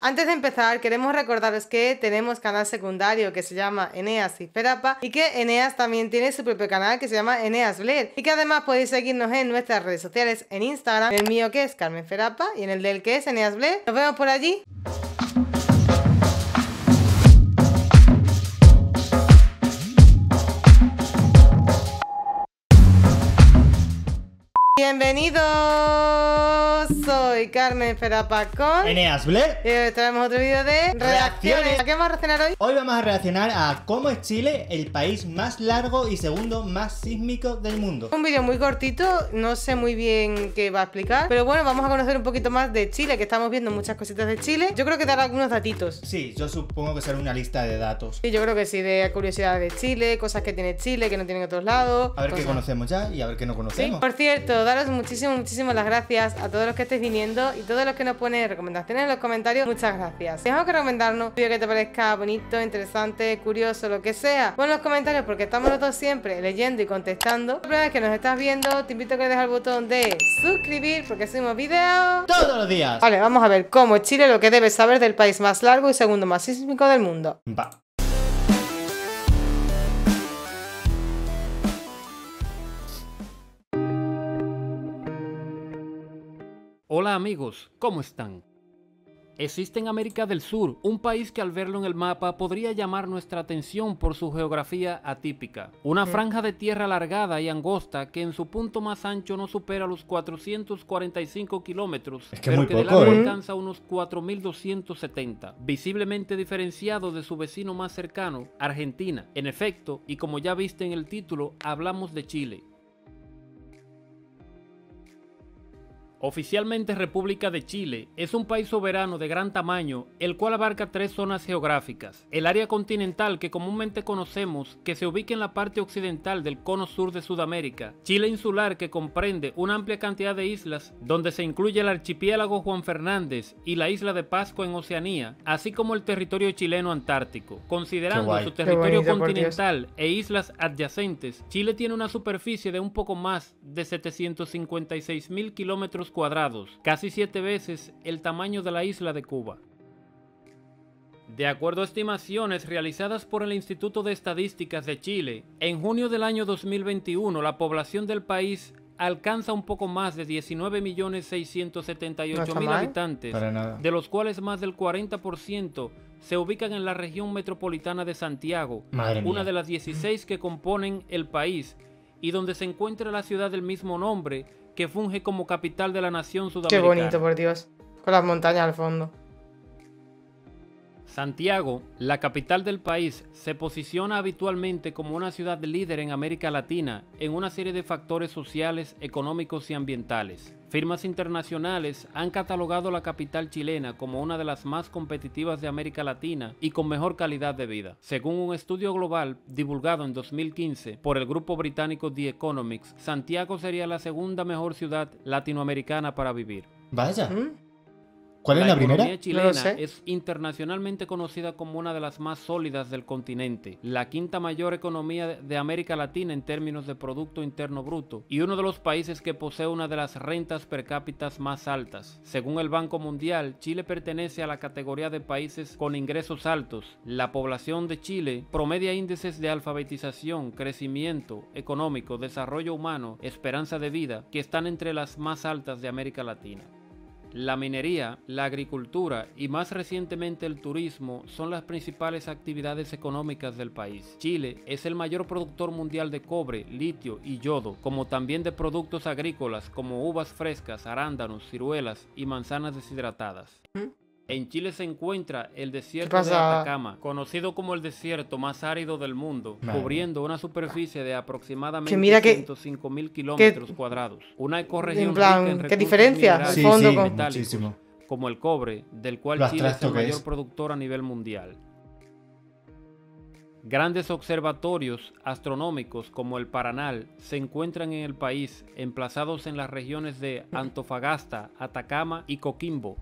Antes de empezar, queremos recordaros que tenemos canal secundario que se llama Eneas y Ferapa y que Eneas también tiene su propio canal que se llama Eneas Blair y que además podéis seguirnos en nuestras redes sociales en Instagram, en el mío que es Carmen Ferapa y en el del que es Eneas Blair. Nos vemos por allí. Bienvenidos, soy Carmen Ferapa con Eneas Blair. y hoy traemos otro vídeo de reacciones. Reacciones. ¿A qué vamos a reaccionar hoy? Hoy vamos a reaccionar a cómo es Chile el país más largo y segundo más sísmico del mundo. Un vídeo muy cortito, no sé muy bien qué va a explicar, pero bueno, vamos a conocer un poquito más de Chile, que estamos viendo muchas cositas de Chile. Yo creo que dará algunos datitos. Sí, yo supongo que será una lista de datos. Sí, yo creo que sí, de curiosidades de Chile, cosas que tiene Chile, que no tienen otros lados. A ver qué conocemos ya y a ver qué no Sí, conocemos. por cierto, daros muchísimas, muchísimas las gracias a todos los que estéis viniendo y todos los que nos ponen recomendaciones en los comentarios. Muchas gracias. Si que recomendarnos un vídeo que te parezca bonito, interesante, curioso, lo que sea, pon en los comentarios porque estamos nosotros siempre leyendo y contestando. La primera vez que nos estás viendo, te invito a que le dejes el botón de suscribir porque subimos videos. Todos los días. Vale, vamos a ver cómo es Chile lo que debes saber del país más largo y segundo más sísmico del mundo. Va. Hola amigos, ¿cómo están? Existe en América del Sur un país que al verlo en el mapa podría llamar nuestra atención por su geografía atípica. Una franja de tierra alargada y angosta que en su punto más ancho no supera los 445 kilómetros, Es que pero muy que de largo ¿eh? alcanza unos 4.270, visiblemente diferenciado de su vecino más cercano, Argentina. En efecto, y como ya viste en el título, hablamos de Chile. Oficialmente República de Chile es un país soberano de gran tamaño, el cual abarca tres zonas geográficas. El área continental que comúnmente conocemos, que se ubica en la parte occidental del cono sur de Sudamérica. Chile insular que comprende una amplia cantidad de islas, donde se incluye el archipiélago Juan Fernández y la isla de Pascua en Oceanía, así como el territorio chileno antártico. Considerando su territorio continental e islas adyacentes, Chile tiene una superficie de un poco más de 756 mil kilómetros cuadrados, casi siete veces el tamaño de la isla de Cuba. De acuerdo a estimaciones realizadas por el Instituto de Estadísticas de Chile, en junio del año 2021 la población del país alcanza un poco más de 19.678.000 No habitantes, de los cuales más del 40% se ubican en la región metropolitana de Santiago, Madre mía. una de las 16 que componen el país, y donde se encuentra la ciudad del mismo nombre, que funge como capital de la nación Qué sudamericana. bonito, por Dios. Con las montañas al fondo. Santiago, la capital del país, se posiciona habitualmente como una ciudad líder en América Latina en una serie de factores sociales, económicos y ambientales. Firmas internacionales han catalogado la capital chilena como una de las más competitivas de América Latina y con mejor calidad de vida. Según un estudio global divulgado en 2015 por el grupo británico The Economics, Santiago sería la segunda mejor ciudad latinoamericana para vivir. Vaya. ¿Mm? ¿Cuál es la primera? economía chilena No es internacionalmente conocida como una de las más sólidas del continente, la quinta mayor economía de- de América Latina en términos de Producto Interno Bruto y uno de los países que posee una de las rentas per cápita más altas. Según el Banco Mundial, Chile pertenece a la categoría de países con ingresos altos. La población de Chile promedia índices de alfabetización, crecimiento económico, desarrollo humano, esperanza de vida, que están entre las más altas de América Latina. La minería, la agricultura y más recientemente el turismo son las principales actividades económicas del país. Chile es el mayor productor mundial de cobre, litio y yodo, como también de productos agrícolas como uvas frescas, arándanos, ciruelas y manzanas deshidratadas. En Chile se encuentra el desierto de? Atacama, conocido como el desierto más árido del mundo, cubriendo una superficie de aproximadamente Que mira que- 105 mil kilómetros cuadrados. Una ecorregión En plan, rica en ¿qué recursos diferencia? Sí, fondo sí, con- metálicos, muchísimo. como el cobre, del cual Chile es el mayor es. productor a nivel mundial. Grandes observatorios astronómicos como el Paranal se encuentran en el país, emplazados en las regiones de Antofagasta, Atacama y Coquimbo.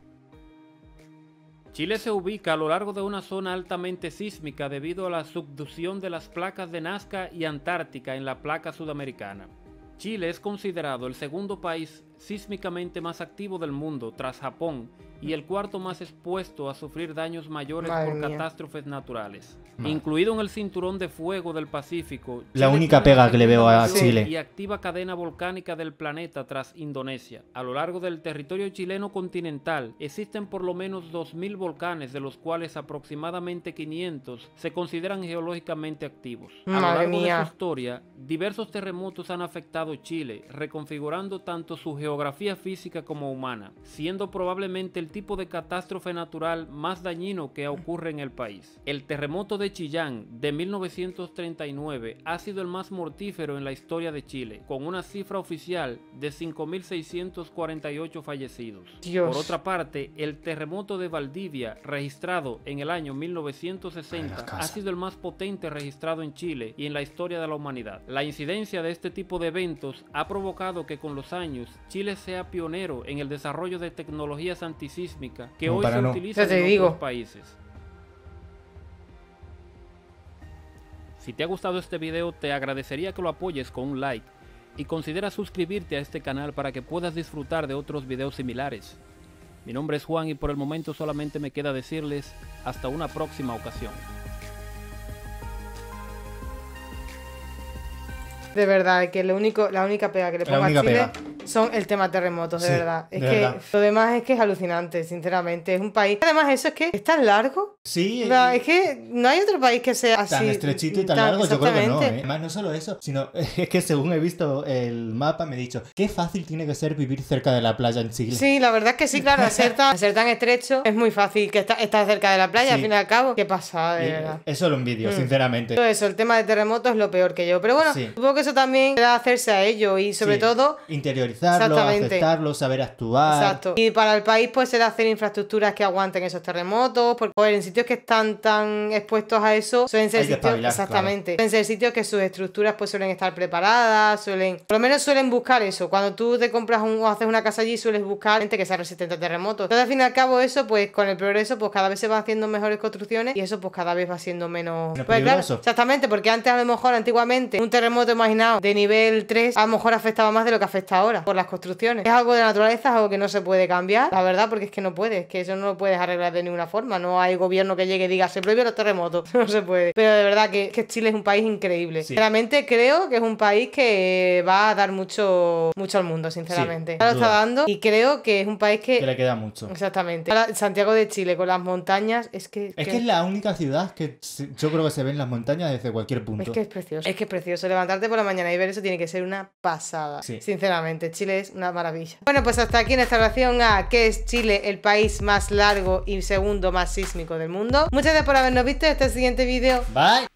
Chile se ubica a lo largo de una zona altamente sísmica debido a la subducción de las placas de Nazca y Antártica en la placa sudamericana. Chile es considerado el segundo país sísmicamente más activo del mundo tras Japón y el cuarto más expuesto a sufrir daños mayores Madre por mía. catástrofes naturales. Madre. Incluido en el cinturón de fuego del Pacífico. La Chile única pega que le veo a Chile. Y activa cadena volcánica del planeta tras Indonesia. A lo largo del territorio chileno continental existen por lo menos 2.000 volcanes, de los cuales aproximadamente 500 se consideran geológicamente activos. A lo Madre largo mía. de su historia, diversos terremotos han afectado Chile, reconfigurando tanto su geografía física como humana, siendo probablemente el tipo de catástrofe natural más dañino que ocurre en el país. El terremoto de Chillán de 1939 ha sido el más mortífero en la historia de Chile, con una cifra oficial de 5.648 fallecidos. Dios. Por otra parte, el terremoto de Valdivia, registrado en el año Ay, 1960, las ha sido el más potente registrado en Chile y en la historia de la humanidad. La incidencia de este tipo de eventos ha provocado que con los años Chile sea pionero en el desarrollo de tecnologías antisísmicas que hoy se no. utilizan en digo. otros países. Si te ha gustado este video, te agradecería que lo apoyes con un like y considera suscribirte a este canal para que puedas disfrutar de otros videos similares. Mi nombre es Juan y por el momento solamente me queda decirles hasta una próxima ocasión. De verdad, que lo único, la única pega que le pongo a Chile pega. Son el tema terremotos, de Sí, verdad. Es de que verdad. lo demás es que es alucinante, sinceramente. Es un país. Además, eso es que es tan largo. Sí, O sea, es que no hay otro país que sea así. tan estrechito y tan, largo, yo creo que no. ¿eh? Además, no solo eso, sino es que según he visto el mapa, me he dicho, qué fácil tiene que ser vivir cerca de la playa en Chile. Sí, la verdad es que sí, claro, al ser tan, ser tan estrecho es muy fácil que está, está cerca de la playa, Sí. al fin y al cabo. ¿Qué pasa, de Y, verdad? Eso lo envidio, Mm. sinceramente. Todo eso, el tema de terremotos es lo peor que yo. Pero bueno, Sí. supongo que eso también era hacerse a ello y sobre Sí. todo Interiorizarlo, Exactamente. aceptarlo, saber actuar. Exacto. Y para el país, pues será hacer infraestructuras que aguanten esos terremotos, porque joder, en sitios que están tan expuestos a eso, suelen ser Hay sitios. espabilar, exactamente. Suelen ser sitios que sus estructuras pues suelen estar preparadas, suelen. Por lo menos suelen buscar eso. Cuando tú te compras un, o haces una casa allí, sueles buscar gente que sea resistente a terremotos. Entonces, al fin y al cabo, eso, pues con el progreso, pues cada vez se van haciendo mejores construcciones y eso, pues cada vez va siendo menos. Pues, claro, exactamente, porque antes a lo mejor, antiguamente, un terremoto imaginado de nivel 3 a lo mejor afectaba más de lo que afecta ahora por las construcciones. Es algo de naturaleza, es algo que no se puede cambiar, la verdad, porque es que no puedes, que eso no lo puedes arreglar de ninguna forma. No hay gobierno que llegue y diga, se prohíben los terremotos, no se puede. Pero de verdad que, que Chile es un país increíble. Sí. Realmente creo que es un país que va a dar mucho, mucho al mundo, sinceramente. Ya lo está dando y creo que es un país que... Que le queda mucho. Exactamente. Ahora, Santiago de Chile con las montañas, es que... Es que es la única ciudad que se- yo creo que se ven las montañas desde cualquier punto. Es que es precioso. Es que es precioso. Levantarte por la mañana y ver eso tiene que ser una pasada. Sí. Sinceramente, Chile es una maravilla. Bueno, pues hasta aquí nuestra relación a qué es Chile, el país más largo y segundo más sísmico del mundo. Muchas gracias por habernos visto. Hasta el siguiente vídeo. Bye.